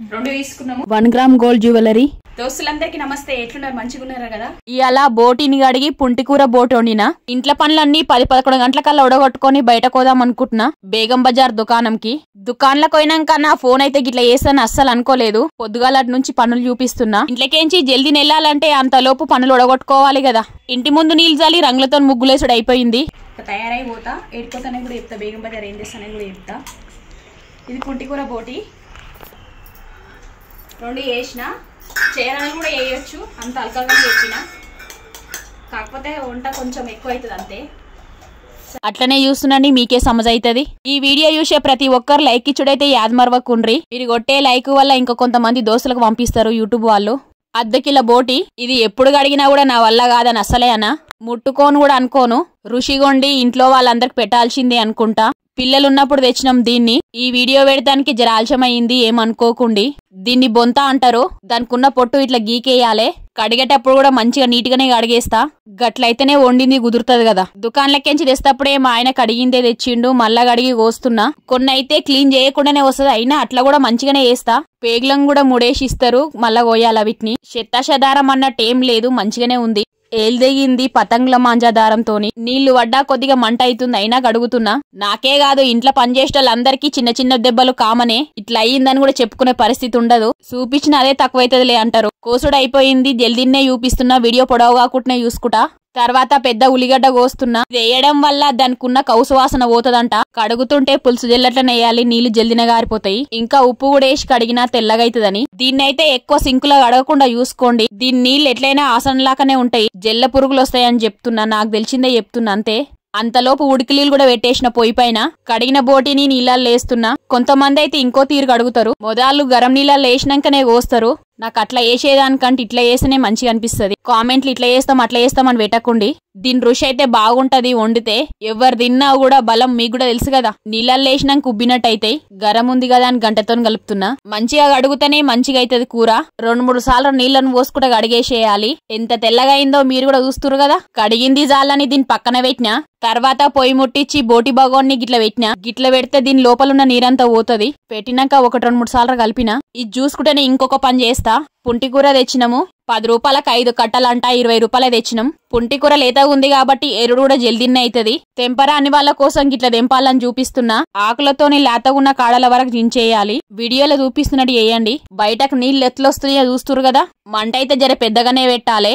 రెండు తీసుకున్నాము. One gram gold jewellery. దోస్తులందరికీ నమస్తే ఎట్లున్నారు? మంచిగా ఉన్నారా కదా? ఇవాళ బోటిని కడిగి పుంటికూర బోట్ వండిన. ఇంట్ల పనులన్నీ పది పదకొండు గంటలకల్లా ఉడగొట్టుకొని బయట కోదాం అనుకుంటున్నా. బేగం బజార్ దుకాణంకి. దుకాణంలోకి పోయినాక నా ఫోన్ అయితే గిట్లా చేస్తాను అస్సలు అనుకోలేదు. పొద్దుగాల నుంచి పనులు చూపిస్తున్నా. ఇంట్లోకేంచి జల్దీ నెల్లాలంటే అంతలోపు పనులు ఉడగొట్టుకోవాలి కదా. ఇంటి ముందు నీళ్ళు జాలి రంగులతో ముగ్గులేసుడు అయిపోయింది. ఇక తయారై పోతా ఏడిపోతానే కూడా చెప్తా. బేగం బజార్ ఏం చేస్తానని కూడా చెప్తా. ఇది పుంటికూర బోటి. రెండు వేసిన చేయాలని కూడా వేయచ్చు అంత అల్కగా చెప్పిన. కాకపోతే వంట కొంచెం ఎక్కువ అవుతుంది అంతే. అట్లనే చూస్తున్నాండి మీకే సమజ్ అవుతుంది ఈ వీడియో చూసే ప్రతి ఒక్కరు లైక్ ఇచ్చుడైతే యాద్ మరవకుండ్రి. మీరు కొట్టే లైక్ వల్ల ఇంకా కొంతమంది దోస్తులకు పంపిస్తారు యూట్యూబ్ వాళ్ళు. అద్దెకిల బోటి ఇది ఎప్పుడు గడిగినా కూడా నా వల్ల కాదని అసలే అనా ముట్టుకోను కూడా అనుకోను. రుషిగొండి ఇంట్లో వాళ్ళందరికి పెట్టాల్సిందే అనుకుంటా. పిల్లలు ఉన్నప్పుడు తెచ్చినాం దీన్ని. ఈ వీడియో పెడతానికి జర ఆలస్యమైంది ఏమనుకోకుండి దీన్ని బొంత అంటారు. దానికున్న పొట్టు ఇట్లా గీకేయాలే. కడిగేటప్పుడు కూడా మంచిగా నీట్గానే కడిగేస్తా. గట్లయితేనే వండింది కుదురుతుంది కదా. దుకాణంలోకించి తెస్తప్పుడే మా ఆయన కడిగిందే తెచ్చిండు మళ్ళా కడిగి కోస్తున్నా. కొన్ని అయితే క్లీన్ చేయకుండానే వస్తుంది అయినా అట్లా కూడా మంచిగానే వేస్తా పేగులం కూడా ముడేసి ఇస్తారు మళ్ళా కోయాలి వీటిని శతాశదారం అన్నట్టు ఏం లేదు మంచిగానే ఉంది. ఏల్దెగింది పతంగుల మాంజాదారంతోని. నీళ్ళు పడ్డా కొద్దిగా మంట అవుతుంది అయినా కడుగుతున్నా. నాకే కాదు ఇంట్లో పనిచేసే వాళ్ళందరికీ చిన్న చిన్న దెబ్బలు కామనే. ఇట్లా అయ్యిందని కూడా చెప్పుకునే పరిస్థితి ఉండదు. చూపించిన అదే తక్కువైతుందిలే అంటారు. కోసుడు అయిపోయింది జల్దీనే చూపిస్తున్నా వీడియో పొడవు కాకుండా చూసుకుంటా. తర్వాత పెద్ద ఉల్లిగడ్డ కోస్తున్నా. వేయడం వల్ల దానికి ఉన్న కౌసు వాసన పోతుందంట. కడుగుతుంటే పులుసు జల్లట్లనే వేయాలి నీళ్ళు జల్దిన గారిపోతాయి. ఇంకా ఉప్పు కూడా వేసి కడిగినా తెల్లగైతదని. దీన్నైతే ఎక్కువ సింకులో కడగకుండా చూసుకోండి. దీని నీళ్ళు ఎట్లయినా ఆసనలాగానే ఉంటాయి. జల్ల పురుగులు వస్తాయని చెప్తున్నా నాకు తెలిసిందే చెప్తున్నా అంతే. అంతలోపు ఉడికి కూడా పెట్టేసిన పొయ్యి పైన. కడిగిన బోటిని నీళ్ళల్లో వేస్తున్నా. కొంతమంది అయితే ఇంకో తీరు కడుగుతారు. మొదలు గరం నీళ్ళల్లో వేసినాకనే కోస్తారు. నాకు అట్లా వేసేదానికంటే ఇట్లా వేస్తేనే మంచిగా అనిపిస్తుంది. కామెంట్లు ఇట్లా చేస్తాం అట్లా వేస్తాం అని పెట్టకండి దీని రుచి అయితే బాగుంటది వండితే ఎవరు తిన్నా కూడా బలం మీకు కూడా తెలుసు కదా. నీళ్ళల్లో వేసినాక ఉబ్బినట్టయితే గరం ఉంది కదా అని గంటతో కలుపుతున్నా. మంచిగా కడుగుతేనే మంచిగా అవుతుంది కూర. రెండు మూడు సార్లు నీళ్ళను పోసుకుంటే కడిగేసేయాలి. ఎంత తెల్లగా అయిందో మీరు కూడా చూస్తున్నారు కదా. కడిగింది జాలని దీని పక్కన పెట్టినా తర్వాత పొయ్యి ముట్టించి బోటి బగోన్ని గిట్ల పెట్టినా గిట్ల పెడితే దీని లోపల ఉన్న నీరంతా పోతది. పెట్టినాక ఒకటి రెండు మూడు సార్లు కలిపిన ఇది చూసుకుంటేనే ఇంకొక పని చేస్తా. పుంటి కూర తెచ్చినము. పది రూపాయలకు ఐదు కట్టలంట ఇరవై రూపాయలే తెచ్చినాం. పుంటి కూర లేతగా ఉంది కాబట్టి ఎరుడు కూడా జల్దీనే అవుతుంది తెంపరా అని వాళ్ళ కోసం గిట్ల తెంపాలని చూపిస్తున్నా. ఆకులతోని లేతగా ఉన్న కాడల వరకు దించేయాలి. వీడియోలో చూపిస్తున్నట్టు చేయండి. బయటకు నీళ్ళు ఎట్లొస్తున్నాయో చూస్తురు కదా. మంట అయితే జర పెద్దగానే పెట్టాలి.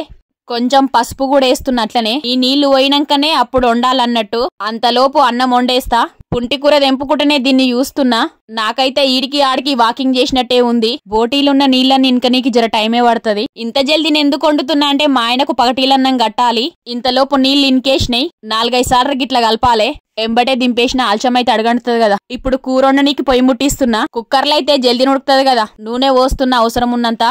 కొంచెం పసుపు కూడా వేస్తున్నట్లనే. ఈ నీళ్ళు పోయినాకనే అప్పుడు వండాలన్నట్టు. అంతలోపు అన్నం వండేస్తా. పుంటి కూర తెంపుకుంటేనే దీన్ని చూస్తున్నా. నాకైతే ఈడికి ఆడికి వాకింగ్ చేసినట్టే ఉంది. బోటీలున్న నీళ్ళని ఇంకనీకి జర టైమే పడుతుంది. ఇంత జల్దీ ఎందుకు వండుతున్నా అంటే మా ఆయనకు పగటీలన్నం కట్టాలి. ఇంతలోపు నీళ్ళు ఇన్కేసినాయి నాలుగైదు సార్లు గిట్లా కలపాలే. ఎంబటే దింపేసిన ఆల్చమైతే అడగంటుతుంది కదా. ఇప్పుడు కూర వండనీకి పొయ్యి ముట్టిస్తున్నా. కుక్కర్లో అయితే జల్దీ నుడుకుతుంది కదా. నూనె పోస్తున్నా అవసరం ఉన్నంత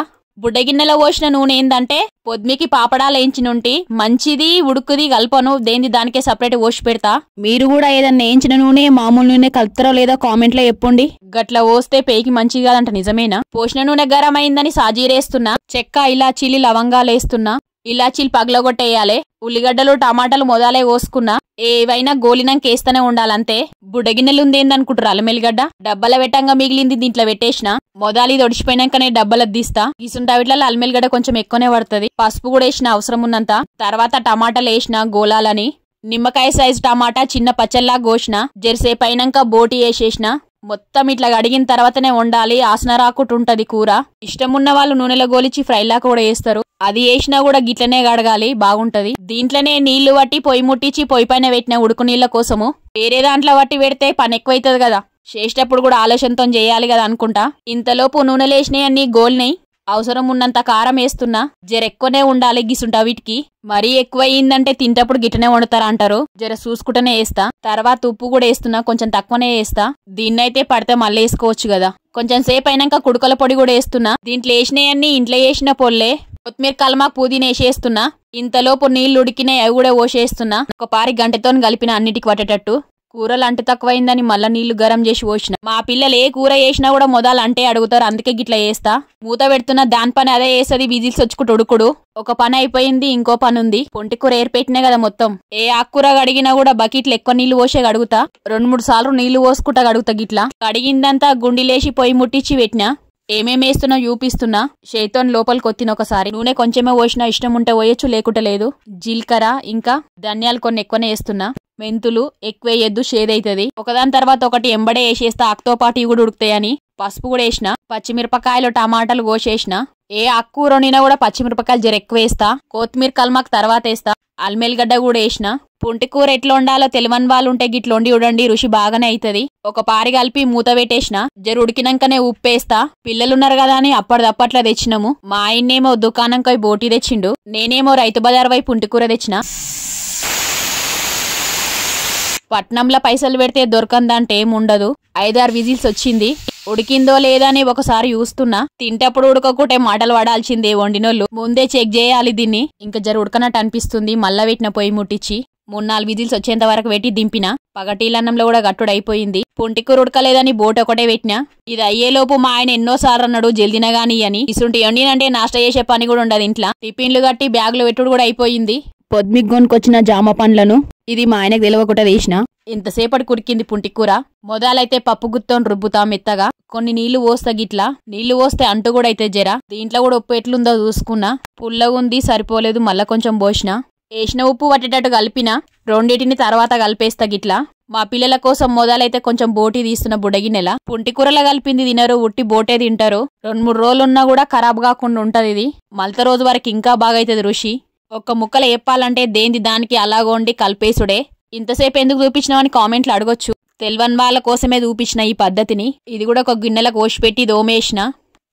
బుడ్డగిన్నెలో పోసిన నూనె ఏందంటే పొద్దుమికి పాపడాలు వేయించినుంటి మంచిది ఉడుకుది కలపను దేంది దానికే సపరేట్ పోసి పెడతా. మీరు కూడా ఏదన్నా వేయించిన నూనె మామూలు నూనె కలుపుతారో లేదో కామెంట్లో చెప్పండి. గట్ల పోస్తే పేకి మంచిది కాదంట నిజమేనా? పోసిన నూనె గరం అయిందని సాజీరేస్తున్నా చెక్క ఇలాచీలి లవంగాలు వేస్తున్నా. ఇలాచీలు పగలగొట్టేయాలే. ఉల్లిగడ్డలు టమాటాలు మొదలే కోసుకున్నా ఏవైనా గోలినంకేస్తూనే ఉండాలంతే. బుడగిన్నెలుందేందనుకుంటారు ఉంది అల్లమెల్లిగడ్డ డబ్బల పెట్టంగా మిగిలింది దీంట్లో పెట్టేసిన మొదలు ఇది ఒడిచిపోయినాకనే డబ్బల తీస్తా. ఇసుంటి వీటిలో కొంచెం ఎక్కువనే పడుతుంది. పసుపు కూడా వేసిన అవసరం ఉన్నంత. తర్వాత టమాటాలు వేసిన గోలాలని నిమ్మకాయ సైజు టమాటా చిన్న పచ్చల్లా కోసిన జెర్సేపు అయినాక బోటి వేసేసిన మొత్తం ఇట్లా కడిగిన తర్వాతనే వండాలి. ఆసన రాకుండా ఉంటది కూర. ఇష్టం ఉన్న వాళ్ళు నూనెలో గోలిచి ఫ్రైలా కూడా వేస్తారు. అది వేసినా కూడా గిట్లనే కడగాలి బాగుంటది. దీంట్లోనే నీళ్ళు పట్టి పొయ్యి ముట్టించి పొయ్యి పైన పెట్టిన ఉడుకు నీళ్ళ కోసము వేరే దాంట్లో పట్టి పెడితే పని ఎక్కువైతుంది కదా. చేసేటప్పుడు కూడా ఆలోచనతో చేయాలి కదా అనుకుంటా. ఇంతలోపు నూనెలేసినాయి అన్ని గోల్నాయి. అవసరం ఉన్నంత కారం వేస్తున్నా. జర ఎక్కువనే ఉండాలి గిసుంటా వీటికి. మరీ ఎక్కువ అయిందంటే తింటప్పుడు గిట్టనే వండుతారా అంటారు. జర చూసుకుంటేనే వేస్తా. తర్వాత ఉప్పు కూడా వేస్తున్నా కొంచెం తక్కువనే వేస్తా. దీన్నైతే పడితే మళ్ళీ వేసుకోవచ్చు కదా. కొంచెం సేపు అయినాక కుడుకల పొడి కూడా వేస్తున్నా. దీంట్లో వేసినవన్నీ ఇంట్లో వేసిన పొల్లే. కొత్తిమీర కలమా పుదీనా వేసేస్తున్నా. ఇంతలోపు నీళ్ళు ఉడికినాయి అవి కూడా పోసేస్తున్నా. ఒక పారి గంటతో కలిపిన అన్నిటికి పట్టేటట్టు. కూరలు అంటు తక్కువైందని మళ్ళీ నీళ్ళు గరం చేసి పోసిన. మా పిల్లలు ఏ కూర వేసినా కూడా మొదలు అంటే అడుగుతారు అందుకే గిట్లా వేస్తా మూత పెడుతున్న దాని పని అదే వేస్తుంది విజిల్స్ వచ్చుకుంటూ ఉడుకుడు. ఒక పని అయిపోయింది ఇంకో పని ఉంది. పొంటి కూర ఏర్పెట్టినా కదా మొత్తం. ఏ ఆకుకూర కడిగినా కూడా బకెట్లు ఎక్కువ నీళ్ళు పోసే కడుగుతా. రెండు మూడు సార్లు నీళ్ళు పోసుకుంటా కడుగుతా గిట్లా. కడిగిందంతా గుండిలేసి పొయ్యి ముట్టించి పెట్టినా. ఏమేమి వేస్తున్నా చూపిస్తున్నా చేతోని లోపలికి కొత్తిన ఒకసారి నూనె కొంచెమే పోసినా ఇష్టం ఉంటే పోయొచ్చు లేకుంటే లేదు. జీలకర్ర ఇంకా ధనియాలు కొన్ని ఎక్కువనే వేస్తున్నా. మెంతులు ఎక్కువ వేయద్దు షేదైతుంది. ఒకదాని తర్వాత ఒకటి ఎంబడే వేసేస్తా ఆకుతో పాటు ఇవి కూడా ఉడుకుతాయని. పసుపు కూడా వేసిన పచ్చిమిరపకాయలు టమాటాలు కోసేసిన. ఏ ఆకుకూర వండినా కూడా పచ్చిమిరపకాయలు జర ఎక్కువ వేస్తా. కొత్తిమీర కల్మాకు తర్వాత వేస్తా. అల్మెల్గడ్డ కూడా వేసిన. పుంటికూర ఎట్లా వండాలో తెలివని వాళ్ళు ఉంటే గిట్ల వండి చూడండి రుచి బాగానే అవుతుంది ఒక పారి కలిపి మూత పెట్టేసిన. జరు ఉడికినాకనే ఉప్పేస్తా పిల్లలున్నారు కదా అని అప్పటిదప్పట్లా తెచ్చినాము. మా ఆయన్నేమో దుకాణంకై బోటి తెచ్చిండు. నేనేమో రైతు బజార్ వైపు పుంటికూర తెచ్చిన. పట్నంలో పైసలు పెడితే దొరకందంటే ఏముండదు. ఐదారు విజిల్స్ వచ్చింది. ఉడికిందో లేదని ఒకసారి చూస్తున్నా. తింటప్పుడు ఉడకకుంటే మాటలు పడాల్సిందే వండినోళ్ళు. ముందే చెక్ చేయాలి దీన్ని. ఇంకా జర ఉడకనట్టు అనిపిస్తుంది. మళ్ళా పెట్టిన పొయ్యి ముట్టించి మూడు నాలుగు విజిల్స్ వచ్చేంత వరకు పెట్టి దింపిన. పగటీలన్నంలో కూడా గట్టుడైపోయింది అయిపోయింది. ఉడకలేదని బోట్ ఒకటే పెట్టినా. ఇది అయ్యేలోపు మా ఆయన ఎన్నోసార్లు అన్నాడు జల్దినా గాని అని. ఇసుంటి వండినంటే నాష్ట చేసే పని కూడా ఉండదు ఇంట్లో. టిఫిన్లు కట్టి బ్యాగులు పెట్టుడు కూడా అయిపోయింది. పొద్దుమిగ్గొనుకొచ్చిన జామ పండ్లను ఇది మా ఆయనకు తెలియకుండా వేసిన. ఇంతసేపటి కురికింది పుంటికూర. మొదలైతే పప్పు గుత్తం రుబ్బుతా మెత్తగా. కొన్ని నీళ్ళు పోస్తా గిట్లా. నీళ్ళు పోస్తే అంటు కూడా అయితే జర. దీంట్లో కూడా ఉప్పు ఎట్లుందో చూసుకున్నా. పుల్లగా ఉంది సరిపోలేదు మళ్ళా కొంచెం పోసిన. వేసిన ఉప్పు పట్టేటట్టు కలిపిన. రెండింటిని తర్వాత కలిపేస్తా గిట్లా. మా పిల్లల కోసం మొదలైతే కొంచెం బోటి తీస్తున్న బుడగి నెల. పుంటికూరలా కలిపింది తినరు ఉట్టి బోటే తింటారు. రెండు మూడు రోజులున్నా కూడా ఖరాబ్ కాకుండా ఉంటది ఇది. మలత రోజు వరకు ఇంకా బాగా అవుతుంది ఋషి ఒక్క ముక్కలు చెప్పాలంటే దేంది దానికి అలాగోండి కలిపేసుడే. ఇంతసేపు ఎందుకు చూపించినావని కామెంట్లు అడగొచ్చు. తెల్వన్ వాళ్ళ కోసమే చూపించిన ఈ పద్ధతిని. ఇది కూడా ఒక గిన్నెలకు కోసిపెట్టి దోమేసిన.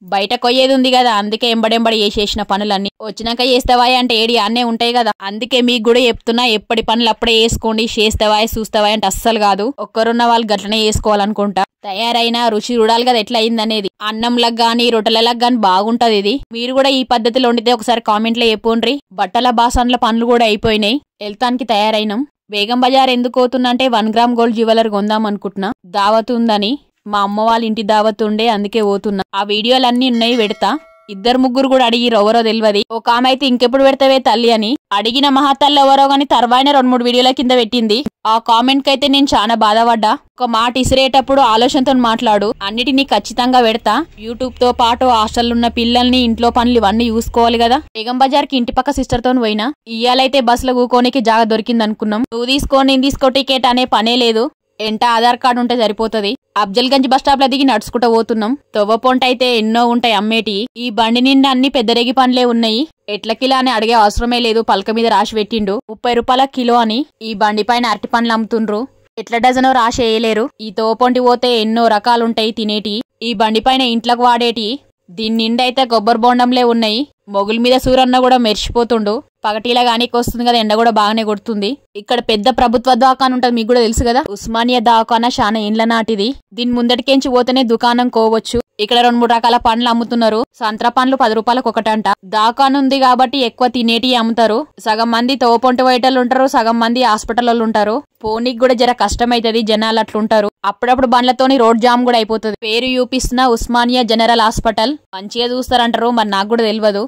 బయట కొయ్యేది ఉంది కదా అందుకే ఎంబడెంబడి చేసేసిన పనులన్నీ. వచ్చినాక చేస్తావా అంటే ఏడి అన్నే ఉంటాయి కదా. అందుకే మీకు కూడా చెప్తున్నా ఎప్పటి పనులు అప్పుడే వేసుకోండి చేస్తావా చూస్తావా అంటే అస్సలు కాదు. ఒక్కరున్న వాళ్ళు గట్లనే చేసుకోవాలనుకుంటా. తయారైన రుచి చూడాలి కదా ఎట్లా అయిందనేది అన్నంలకు గాని రొట్టెలకు గాని బాగుంటది ఇది. మీరు కూడా ఈ పద్ధతిలో వండితే ఒకసారి కామెంట్లో చెప్పుండ్రి. బట్టల బాసన్ల పనులు కూడా అయిపోయినాయి. వెళ్తానికి తయారైనాం. బేగం బజార్ ఎందుకు పోతున్నంటే వన్ గ్రామ్ గోల్డ్ జ్యువెలర్ కొందాం అనుకుంటున్నా. దావత్ ఉందని మా అమ్మ వాళ్ళ ఇంటి దావత్ ఉండే అందుకే పోతున్నా. ఆ వీడియోలన్నీ ఉన్నాయి పెడతా. ఇద్దరు ముగ్గురు కూడా అడిగిరు ఎవరో తెలియదు ఒక ఆమె అయితే ఇంకెప్పుడు పెడతావే తల్లి అని. అడిగిన మహాతల్లి ఎవరో గాని తర్వాయిన రెండు మూడు వీడియోల కింద పెట్టింది. ఆ కామెంట్కి అయితే నేను చాలా బాధపడ్డా. ఒక మాట ఇసిరేటప్పుడు ఆలోచనతో మాట్లాడు. అన్నిటినీ ఖచ్చితంగా పెడతా. యూట్యూబ్తో పాటు హాస్టల్ ఉన్న పిల్లల్ని ఇంట్లో పనులు ఇవన్నీ చూసుకోవాలి కదా. బేగం బజార్కి ఇంటి పక్క సిస్టర్తో పోయినా. ఇయ్యాలైతే బస్సులో కూకోనికి జాగ దొరికింది అనుకున్నాం నువ్వు తీసుకో నేను తీసుకో టికెట్ అనే పనే లేదు. ఎంట ఆధార్ కార్డు ఉంటే సరిపోతది? అఫ్జల్గంజ్ బస్ స్టాప్లో దిగి నడుచుకుంటూ పోతున్నాం. తొవ్వపొంట అయితే ఎన్నో ఉంటాయి అమ్మేటి. ఈ బండి నిండా అన్ని పెద్దరేగి పండ్లే ఉన్నాయి. ఎట్ల కిలో అని అడిగే అవసరమే లేదు పలక మీద రాసి పెట్టిండు. ముప్పై రూపాయల కిలో అని ఈ బండి పైన అరటి పండ్లు అమ్ముతుండ్రు. ఎట్ల డజనో రాసి వేయలేరు. ఈ తోపొంటి పోతే ఎన్నో రకాలుంటాయి తినేటి. ఈ బండి పైన ఇంట్లోకి వాడేటి. దీని నిండా అయితే కొబ్బరి బొండంలే ఉన్నాయి. మొగుల మీద సూరన్న కూడా మెరిచిపోతుండు పగటిలా గానీ వస్తుంది కదా ఎండ కూడా బాగానే కొడుతుంది. ఇక్కడ పెద్ద ప్రభుత్వ దవాఖాన ఉంటుంది మీకు కూడా తెలుసు కదా. ఉస్మానియా దవాఖానా చాలా ఇండ్ల నాటిది. దీని ముందటికేంచి పోతేనే దుకాణం కోవచ్చు. ఇక్కడ రెండు మూడు రకాల పండ్లు అమ్ముతున్నారు. సంత్ర పండ్లు పది రూపాయలకు ఒకటంట. దాకాన్ ఉంది కాబట్టి ఎక్కువ తినేటి అమ్ముతారు. సగం మంది తోపొంటి వైటలు ఉంటారు సగం మంది హాస్పిటల్ వాళ్ళు ఉంటారు. పోనీకి కూడా జర కష్టమైతుంది జనాలు అట్లుంటారు. అప్పుడప్పుడు బండ్లతోని రోడ్ జామ్ కూడా అయిపోతుంది. పేరు చూపిస్తున్న ఉస్మానియా జనరల్ హాస్పిటల్. మంచిగా చూస్తారంటారు మరి నాకు కూడా తెలియదు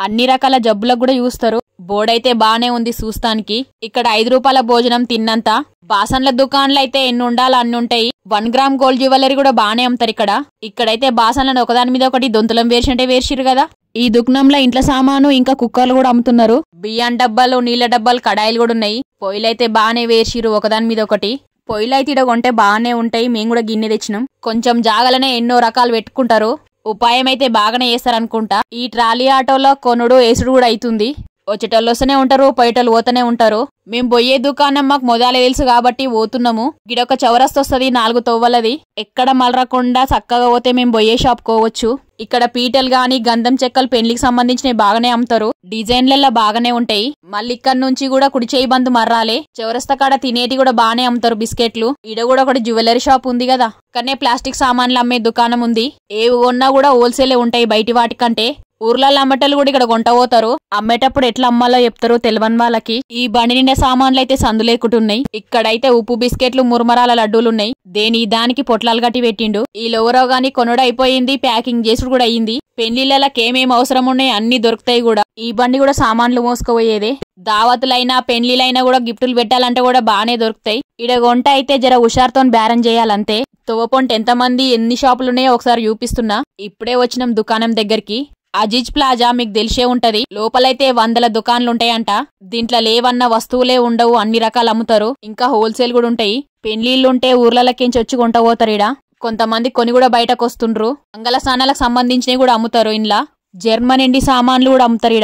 అన్ని రకాల జబ్బులకు కూడా చూస్తారు బోర్డైతే బానే ఉంది చూస్తానికి ఇక్కడ ఐదు రూపాయల భోజనం తిన్నంత. బాసన్ల దుకాణాలు అయితే ఎన్ని ఉండాలి అన్ని ఉంటాయి. వన్ గ్రామ్ గోల్డ్ జ్యువెలరీ కూడా బానే అమ్ముతారు ఇక్కడ. ఇక్కడైతే బాసన్లను ఒకదాని మీద ఒకటి దొంతులం వేసినట్టే వేసిరు కదా. ఈ దుకాణంలో ఇంట్లో సామాను ఇంకా కుక్కర్లు కూడా అమ్ముతున్నారు. బియ్యం డబ్బాలు నీళ్ళ డబ్బాలు కడాయిలు కూడా ఉన్నాయి. పొయ్యిలైతే బానే వేసిరు ఒకదాని మీద ఒకటి. పొయ్యిలు అయితే ఇడ కొంటే బాగానే ఉంటాయి. మేము కూడా గిన్నె తెచ్చినాం. కొంచెం జాగలనే ఎన్నో రకాలు పెట్టుకుంటారు. ఉపాయం అయితే బాగానే చేస్తారనుకుంటా. ఈ ట్రాలీ ఆటోలో కొనుడు ఏసుడు కూడా అవుతుంది వచ్చేటోళ్ళు వస్తూనే ఉంటారు పోయేటోళ్ళు పోతూనే ఉంటారు. మేము పోయే దుకాణం మాకు మొదలే తెలుసు కాబట్టి పోతున్నాము. గిడొక చౌరస్త వస్తుంది నాలుగు తవ్వలది. ఎక్కడ మలరకుండా చక్కగా పోతే మేము పోయే షాప్ కోవచ్చు. ఇక్కడ పీటలు గాని గంధం చెక్కలు పెళ్ళికి సంబంధించినవి బాగానే అమ్ముతారు. డిజైన్లలో బాగానే ఉంటాయి. మళ్ళీ ఇక్కడ నుంచి కూడా కుడి చేయి బంధు మర్రాలే. చౌరస్తా కాడ తినేటి కూడా బాగానే అమ్ముతారు బిస్కెట్లు. ఈడ కూడా ఒకటి జ్యువెలరీ షాప్ ఉంది కదా. కానీ ప్లాస్టిక్ సామాన్లు అమ్మే దుకాణం ఉంది. ఏవి కొన్నా కూడా హోల్సేలే ఉంటాయి బయటి వాటికంటే. ఊర్లలో అమ్మటలు కూడా ఇక్కడ కొంట పోతారు. అమ్మేటప్పుడు ఎట్లా అమ్మాలో చెప్తారు తెలియని వాళ్ళకి. ఈ బండి నిండా సామాన్లు అయితే సందులేకుంటున్నాయి ఇక్కడైతే ఉప్పు బిస్కెట్లు మురమరాల లడ్డూలు ఉన్నాయి. దేని దానికి పొట్లాలు కట్టి పెట్టిండు. ఈ లోవరో గాని కొనుడు అయిపోయింది ప్యాకింగ్ చేసుడు కూడా అయ్యింది పెళ్ళిళ్ళకి ఏమేం అవసరం ఉన్నాయి అన్ని దొరుకుతాయి కూడా. ఈ బండి కూడా సామాన్లు మోసుకుపోయేదే దావతులైనా పెళ్ళిలైనా కూడా గిఫ్టులు పెట్టాలంటే కూడా బానే దొరుకుతాయి. ఇడ వంట అయితే జర హుషార్తో బేరం చేయాలంతే. తువ్వపొంట ఎంతమంది ఎన్ని షాపులున్నాయో ఒకసారి చూపిస్తున్నా. ఇప్పుడే వచ్చినాం దుకాణం దగ్గరికి. అజీజ్ ప్లాజా మీకు తెలిసే ఉంటది. లోపలైతే వందల దుకాన్లు ఉంటాయంట దీంట్లో లేవన్న వస్తువులే ఉండవు అన్ని రకాలు అమ్ముతారు. ఇంకా హోల్సేల్ కూడా ఉంటాయి. పెళ్ళిళ్ళుంటే ఊర్లలోకించి వచ్చి కొంట పోతారు ఈడ. కొంతమంది కొని కూడా బయటకు వస్తుండ్రు మంగళ స్నానాలకు సంబంధించినవి కూడా అమ్ముతారు ఇంట్లో జర్మన్ ఎండి సామాన్లు కూడా అమ్ముతారు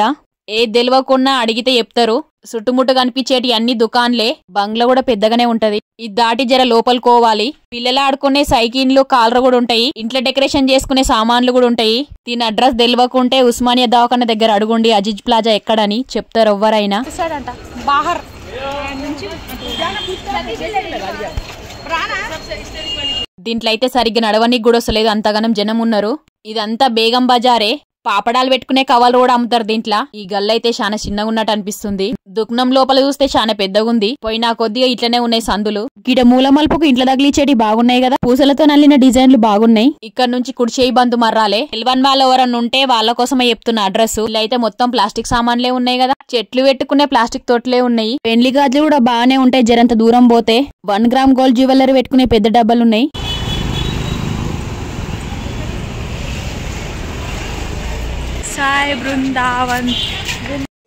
ఏ తెలియకున్నా అడిగితే చెప్తారు. చుట్టుముట్టు కనిపించేటి అన్ని దుకాన్లే బంగ్లా కూడా పెద్దగానే ఉంటది. ఇది దాటి జర లోపలికోవాలి పిల్లలు ఆడుకునే సైకిన్లు కాలర్ కూడా ఉంటాయి. ఇంట్లో డెకరేషన్ చేసుకునే సామాన్లు కూడా ఉంటాయి. దీని అడ్రస్ తెలియకుంటే ఉస్మానియా దవాఖాన దగ్గర అడుగుండి అజిజ్ ప్లాజా ఎక్కడని చెప్తారు ఎవ్వరైనా. దీంట్లో అయితే సరిగ్గా నడవనికి కూడా వస్తలేదు అంతగానం జనం ఉన్నారు. ఇదంతా బేగం బజారే. పాపడాలు పెట్టుకునే కవర్లు కూడా అమ్ముతారు దీంట్లో. ఈ గల్ల అయితే చాలా చిన్నగా ఉన్నట్టు అనిపిస్తుంది. దుకాణం లోపల చూస్తే చాలా పెద్దగుంది. పోయినా కొద్దిగా ఇట్లనే ఉన్నాయి సందులు. గిడ మూల మలుపుకు ఇంట్లో తగిలిచేటి బాగున్నాయి కదా. పూసలతో నల్లిన డిజైన్లు బాగున్నాయి. ఇక్కడ నుంచి కుడి చేయి బంధు మర్రాలే. ఎల్వన్ వాళ్ళు ఎవరన్నా ఉంటే వాళ్ళ కోసమే చెప్తున్న అడ్రస్. ఇలా అయితే మొత్తం ప్లాస్టిక్ సామాన్లే ఉన్నాయి కదా. చెట్లు పెట్టుకునే ప్లాస్టిక్ తోటలే ఉన్నాయి. పెండ్లి గాజులు కూడా బాగానే ఉంటాయి జరంత దూరం పోతే. వన్ గ్రామ్ గోల్డ్ జ్యువెలరీ పెట్టుకునే పెద్ద డబ్బాలు ఉన్నాయి Sai Brindavan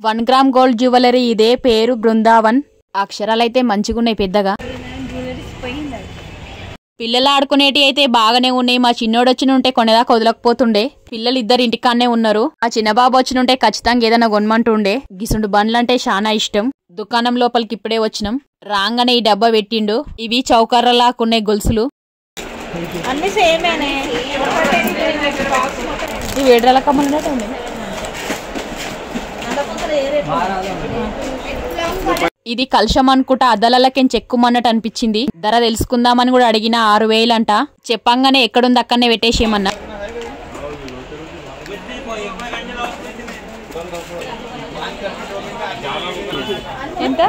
one gram gold jewellery ఇదే పేరు బృందావన్. అక్షరాలైతే మంచిగున్నాయి పెద్దగా. పిల్లలు ఆడుకునేటి అయితే బాగానే ఉన్నాయి. మా చిన్నోడు వచ్చిన ఉంటే కొనేదాకా వదలకపోతుండే. పిల్లలు ఇద్దరు ఇంటికాన్నే ఉన్నారు. ఆ చిన్న బాబు వచ్చిన ఉంటే ఖచ్చితంగా ఏదైనా కొనమంటుండే. గిసుండు బండ్లంటే చాలా ఇష్టం. దుకాణం లోపలికి ఇప్పుడే వచ్చినాం. రాగానే ఈ డబ్బా పెట్టిండు. ఇవి చౌకర్రలాకునే గొలుసులు. అన్ని సేమేనే ఇవి ఏడు కమ్మలు ఇది కలుషం అనుకుంటా అద్దలకేం చెక్కుమన్నట్టు అనిపించింది. ధర తెలుసుకుందామని కూడా అడిగిన ఆరు వేలంట. చెప్పంగానే ఎక్కడుంది అక్కడనే పెట్టేసేయమన్నా. ఎంత?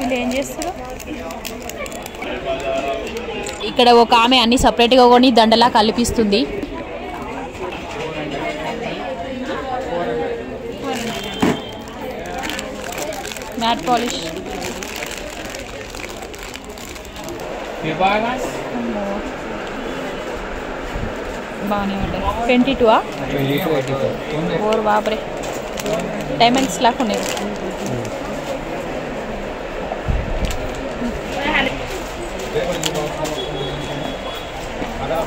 వీళ్ళు ఏం చేస్తారు? ఇక్కడ ఒక ఆమె అన్ని సపరేట్గా కొని దండలా కల్పిస్తుంది. మ్యాట్ పాలిష్ బాగానే ఉంటాయి ట్వంటీ టూ ఓర్ బాబరే. డైమండ్స్ లాగా ఉన్నాయి.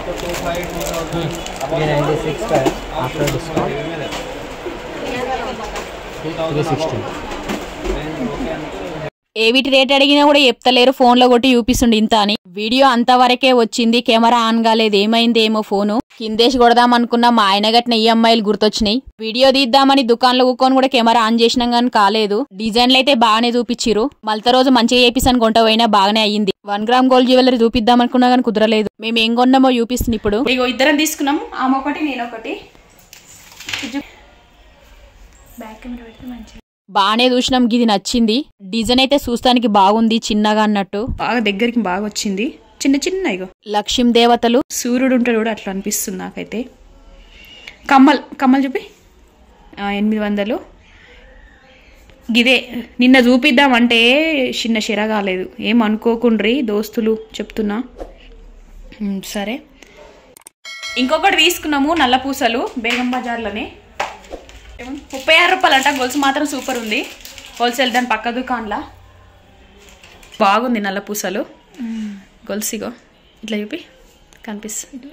ये नाइन्टी सिक्स का है आफ्टर डिस्काउंट थ्री सिक्सटी ఏ వీటి రేట్ అడిగినా కూడా చెప్తలేరు. ఫోన్లో కొట్టి చూపిస్తుండే ఇంత అని. వీడియో అంతవరకే వచ్చింది. కెమెరా ఆన్ కాలేదు. ఏమైంది ఏమో ఫోను. కిందేసి కొడదాం అనుకున్నా మా ఆయన గట్టిన ఈఎంఐలు గుర్తొచ్చినాయి. వీడియో తీద్దామని దుకాణంలో కూకొని కూడా కెమెరా ఆన్ చేసినాం కానీ కాలేదు. డిజైన్లు అయితే బాగానే చూపించిరు మలత రోజు మంచిగా చేపిస్తాను కొంట పోయినా బాగానే అయ్యింది. వన్ గ్రామ్ గోల్డ్ జ్యువెలరీ చూపిద్దాం అనుకున్నా కానీ కుదరలేదు. మేము ఏం కొన్నామో చూపిస్తుంది ఇప్పుడు. ఇగో ఇద్దరం తీసుకున్నాము. ఆమె ఒకటి నేను ఒకటి. బ్యాక్ కెమెరా పెడితే మంచిగా బాగానే చూసినాం గిది నచ్చింది. డిజైన్ అయితే చూస్తానికి బాగుంది చిన్నగా అన్నట్టు. బాగా దగ్గరికి బాగా వచ్చింది. చిన్న చిన్న ఇగో. లక్ష్మీ దేవతలు. సూర్యుడు ఉంటాడు కూడా అట్లా అనిపిస్తుంది నాకైతే. కమ్మల్ కమ్మల్ చూపి. ఎనిమిది వందలు. గిదే నిన్న చూపిద్దామంటే చిన్న శిర కాలేదు. ఏం అనుకోకుండ్రి దోస్తులు చెప్తున్నా. సరే. ఇంకొకటి తీసుకున్నాము నల్ల పూసలు బేగం బజార్లోనే. ముప్పై ఆరు రూపాయలు అంట గొలుసు మాత్రం సూపర్ ఉంది. హోల్సేల్ దాని పక్క దుకాన్లా బాగుంది నల్ల పూసలు. గొలుసుగో ఇట్లా చూపి. కనిపిస్తుంది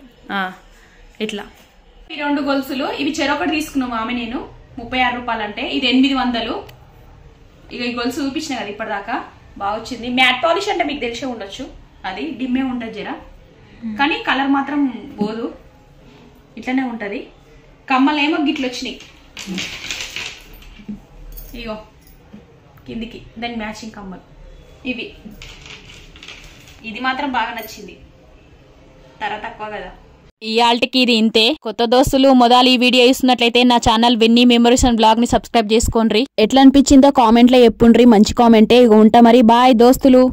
ఇట్లా. ఈ రెండు గొలుసులు ఇవి చెరొకటి తీసుకున్నాము ఆమె నేను. ముప్పై ఆరు రూపాయలు అంటే ఇది ఎనిమిది వందలు. ఇక ఈ గొలుసు చూపించిన కదా ఇప్పటిదాకా. బాగా వచ్చింది. మ్యాట్ పాలిష్ అంటే మీకు తెలిసే ఉండొచ్చు. అది డిమ్మే ఉంటుంది జర. కానీ కలర్ మాత్రం పోదు. ఇట్లనే ఉంటుంది. కమ్మలేమో గిట్లు వచ్చినాయి ఇగో కిందికి దాని మ్యాచింగ్ కమ్మలు. ఇవి. ఇది మాత్రం బాగా నచ్చింది. ధర తక్కువ కదా. ఇయాల్టికి ఇది ఇంతే. కొత్త దోస్తులు మొదలు ఈ వీడియో ఇస్తున్నట్లయితే నా ఛానల్ విన్నీ మెమరీస్ అండ్ బ్లాగ్ని సబ్స్క్రైబ్ చేసుకోండి ఎట్లా అనిపించిందో కామెంట్లో చెప్పుండ్రి. మంచి కామెంటే. ఇక ఉంటా మరి. బాయ్ దోస్తులు.